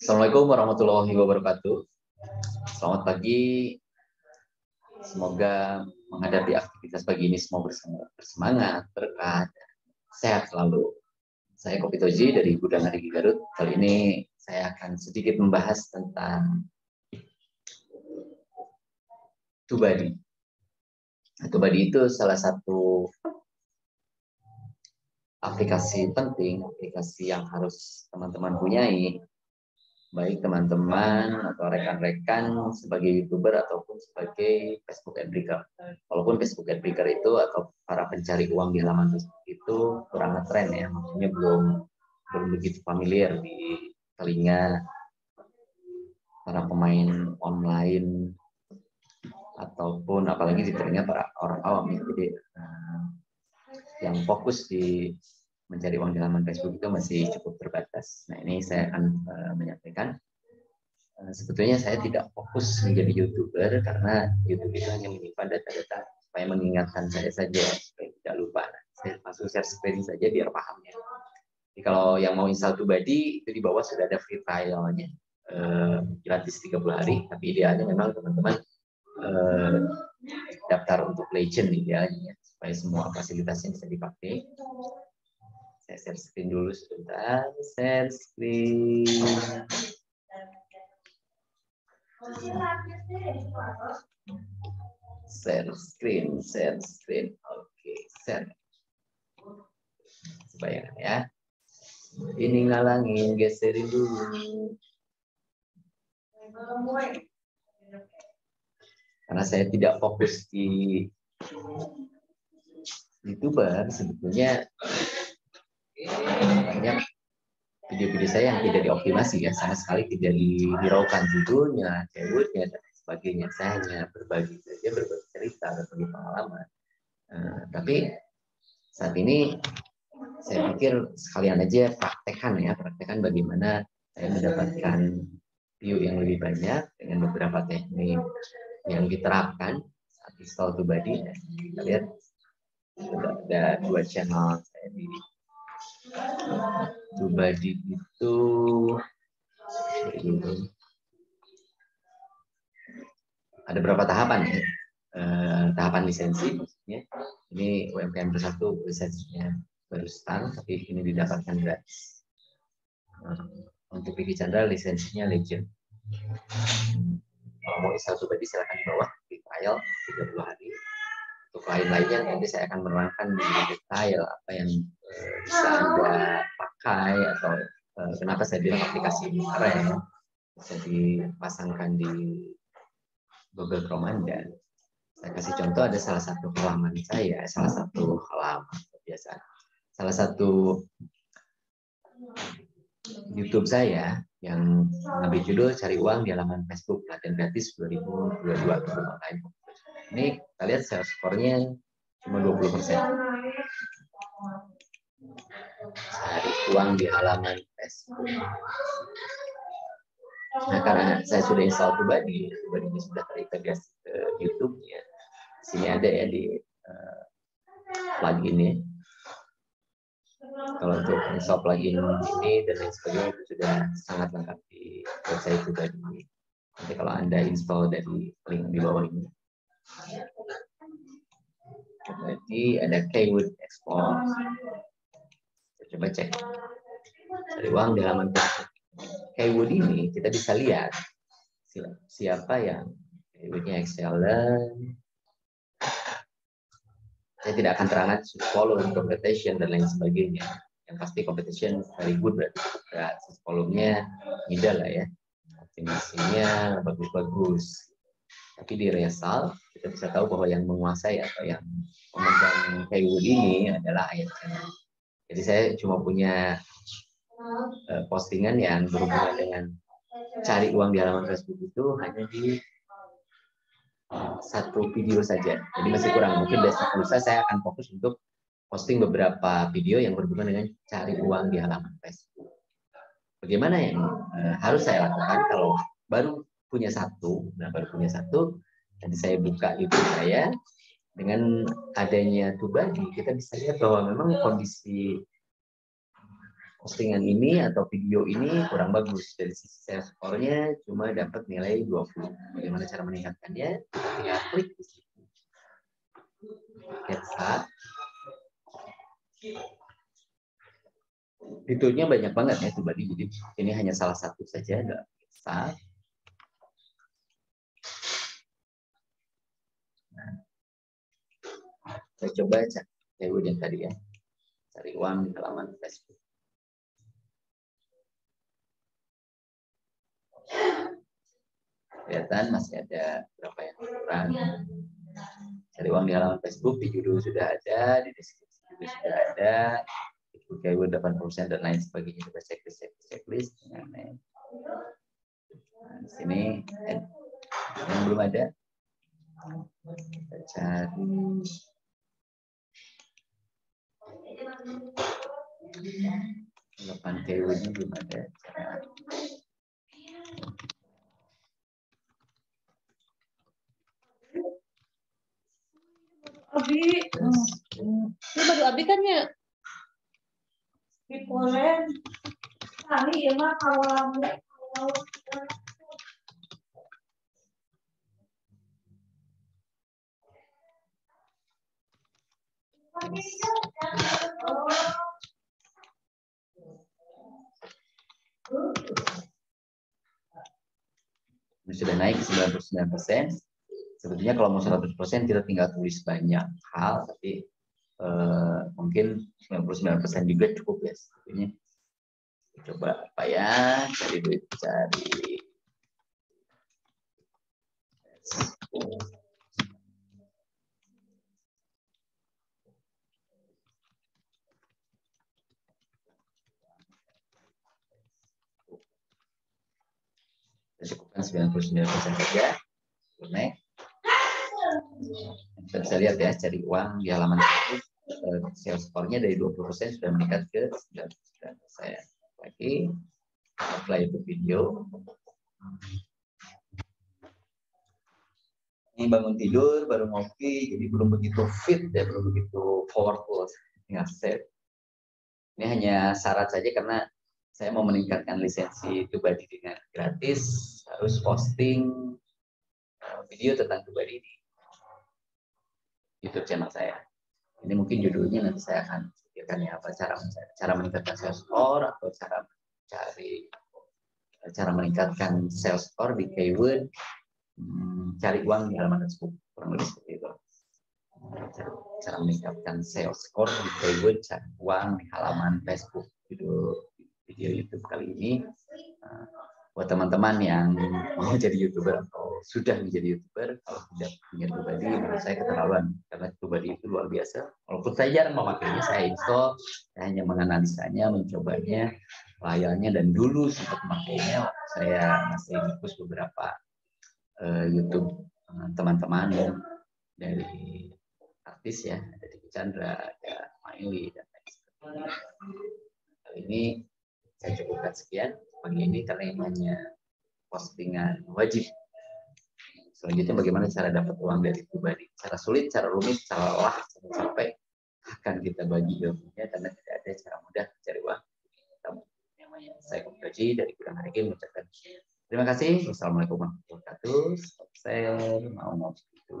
Assalamualaikum warahmatullahi wabarakatuh. Selamat pagi. Semoga menghadapi aktivitas pagi ini semua bersemangat, berkah, sehat selalu. Saya Kopi Toji dari Gudang Harigi Garut. Kali ini saya akan sedikit membahas tentang Tubadi. Tubadi itu salah satu aplikasi penting, aplikasi yang harus teman-teman punyai baik teman-teman atau rekan-rekan sebagai youtuber ataupun sebagai Facebook ad. Walaupun Facebook ad itu atau para pencari uang di halaman Facebook itu kurang ngetren ya, maksudnya belum belum begitu familiar di telinga para pemain online ataupun apalagi di telinga para orang awam ya. Jadi uh, yang fokus di mencari uang di halaman Facebook itu masih cukup terbatas. Nah ini saya akan uh, menyampaikan. Uh, sebetulnya saya tidak fokus menjadi youtuber karena YouTube itu hanya menyimpan data-data supaya mengingatkan saya saja supaya tidak lupa. Saya langsung share screen saja biar paham ya. Jadi kalau yang mau install Tubadi itu di bawah sudah ada free trialnya uh, gratis 30 hari. Tapi idealnya memang teman-teman daftar untuk Legend idealnya supaya semua fasilitasnya bisa dipakai. Saya share screen dulu sebentar. Share screen. Share screen share screen. Oke okay, share. Supaya ya? Ini ngalangin geserin dulu karena saya tidak fokus di youtuber sebetulnya banyak video-video saya yang tidak dioptimasi ya sama sekali tidak dihiraukan judulnya, keywordnya dan sebagainya. Saya hanya berbagi saja, berbagi cerita, berbagi pengalaman. Uh, tapi saat ini saya pikir sekalian aja praktekkan ya, praktekkan bagaimana saya mendapatkan view yang lebih banyak dengan beberapa teknik yang diterapkan saat install Tubadi. Kita lihat ada dua channel saya di Tubadi itu ada berapa tahapan ya? Eh, tahapan lisensi maksudnya. Ini UMKM bersatu lisensinya baru start tapi ini didapatkan gratis. Nah, untuk Vicky Chandra lisensinya Legend. Mau install Tubadi silakan di bawah di trial 30 hari. Untuk lain-lainnya nanti saya akan menerangkan di detail apa yang bisa Anda pakai atau uh, kenapa saya bilang aplikasi ini keren bisa dipasangkan di Google Chrome Anda. Saya kasih contoh ada salah satu halaman saya, salah satu halaman biasa, salah satu YouTube saya yang ngambil judul cari uang di halaman Facebook pelatihan gratis 2022 online. Ini kita lihat skornya cuma 20 persen cari uang di halaman Facebook. Nah, karena saya sudah install pribadi, ini sudah terintegrasi ke YouTube ya. Sini ada ya di uh, plugin ya. Kalau untuk install plugin ini dan lain sebagainya itu sudah sangat lengkap di website pribadi. Nanti kalau Anda install dari link di bawah ini. Jadi ada Keywood Explore Coba cek. Cari uang di halaman. Keywood ini kita bisa lihat siapa yang Keywoodnya excellent. Saya tidak akan terangkan follow competition dan lain sebagainya. Yang pasti competition very good berarti berat. Volume-nya middle lah ya. Optimasinya bagus-bagus. Tapi di result kita bisa tahu bahwa yang menguasai atau yang memegang Keywood ini adalah ayat channel jadi saya cuma punya uh, postingan yang berhubungan dengan cari uang di halaman Facebook itu hanya di satu video saja. Jadi masih kurang. Mungkin besok lusa saya akan fokus untuk posting beberapa video yang berhubungan dengan cari uang di halaman Facebook. Bagaimana yang uh, harus saya lakukan kalau baru punya satu, nah baru punya satu, nanti saya buka YouTube saya, dengan adanya Tubadi kita bisa lihat bahwa memang kondisi postingan ini atau video ini kurang bagus dari sisi sales score-nya cuma dapat nilai 20. Bagaimana cara meningkatkannya? Tinggal klik di situ. Get start. Fiturnya banyak banget ya tuh Jadi ini hanya salah satu saja. Ada. Nah, saya coba cek yang tadi ya. Cari uang di halaman Facebook. kelihatan masih ada berapa yang kurang. Cari uang di halaman Facebook, di judul sudah ada, di deskripsi juga sudah ada, itu keyword 8% dan lain sebagainya. Coba checklist, checklist, checklist. Nah, di sini eh, yang belum ada. Kita cari. Delapan keywordnya belum ada. Abi, hmm. ini baru Abi kan ya bipolen. Kali ya mah kalau kalau sudah naik 99 persen sebetulnya kalau mau 100% kita tinggal tulis banyak hal tapi eh, mungkin 99% juga cukup ya sebetulnya. Coba apa ya? Cari duit cari. Cukupkan 99% saja. Next bisa lihat ya cari uang di halaman itu eh, sales score-nya dari 20% sudah meningkat ke 99%. Lagi apply itu video. Ini bangun tidur, baru ngopi, jadi belum begitu fit ya, belum begitu powerful. Tinggal set. Ini hanya syarat saja karena saya mau meningkatkan lisensi Tubadi dengan gratis, harus posting eh, video tentang Tubadi ini YouTube channel saya. Ini mungkin judulnya nanti saya akan pikirkan ya apa cara cara meningkatkan sales score atau cara mencari cara meningkatkan sales score di keyword hmm, cari uang di halaman Facebook kurang lebih seperti itu. Cara, cara meningkatkan sales score di keyword cari uang di halaman Facebook video video YouTube kali ini. Nah, buat teman-teman yang mau jadi youtuber atau sudah menjadi youtuber kalau tidak punya pribadi menurut saya keterlaluan karena pribadi itu luar biasa walaupun saya jarang memakainya saya install saya hanya menganalisanya mencobanya layarnya dan dulu sempat memakainya saya masih ngikut beberapa uh, YouTube eh, teman-teman uh, dari artis ya dari Chandra ada Maili dan lain sebagainya kali ini saya cukupkan sekian pagi ini karena ini hanya postingan wajib. Selanjutnya bagaimana cara dapat uang dari pribadi? Cara sulit, cara rumit, cara lelah, cara capek akan kita bagi ilmunya karena tidak ada cara mudah mencari uang. Saya Komproji dari Gudang Hariki mengucapkan terima kasih. Wassalamualaikum warahmatullahi wabarakatuh. Share, mau mau itu.